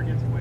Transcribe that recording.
Burr gets away.